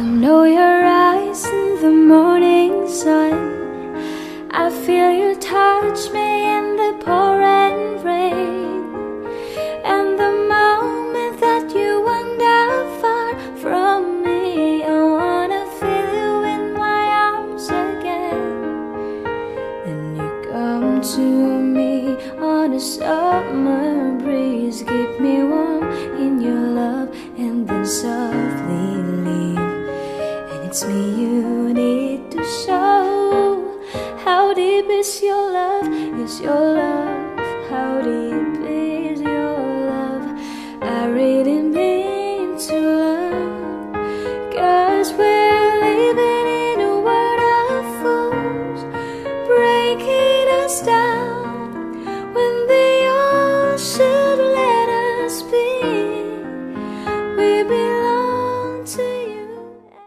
know your eyes in the morning sun. I feel you touch me in the pouring rain. And the moment that you wander far from me, I wanna feel you in my arms again. And you come to me on a summer breeze, keep me warm in your love, and then leave. It's me you need to show. How deep is your love? Is your love? How deep is your love? I really mean to love. Cause we're living in a world of fools, breaking us down